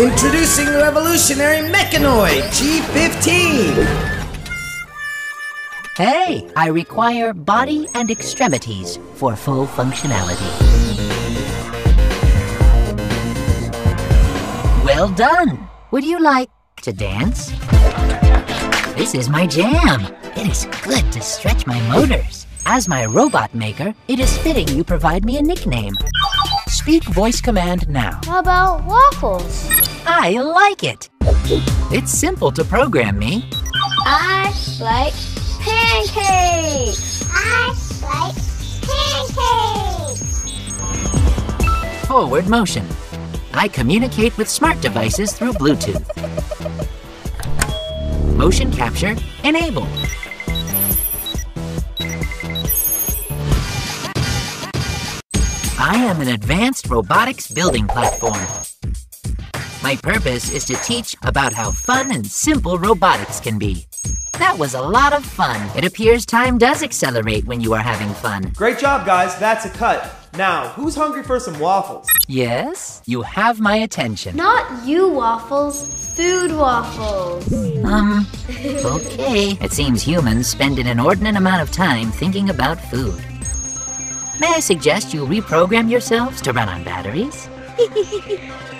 Introducing revolutionary Meccanoid G15. Hey, I require body and extremities for full functionality. Well done. Would you like to dance? This is my jam. It is good to stretch my motors. As my robot maker, it is fitting you provide me a nickname. Speak voice command now. How about waffles? I like it. It's simple to program me. I like pancakes. I like pancakes. Forward motion. I communicate with smart devices through Bluetooth. Motion capture enabled. I am an advanced robotics building platform. My purpose is to teach about how fun and simple robotics can be. That was a lot of fun. It appears time does accelerate when you are having fun. Great job, guys. That's a cut. Now, who's hungry for some waffles? Yes, you have my attention. Not you waffles, food waffles. Um, okay. It seems humans spend an inordinate amount of time thinking about food. May I suggest you reprogram yourselves to run on batteries?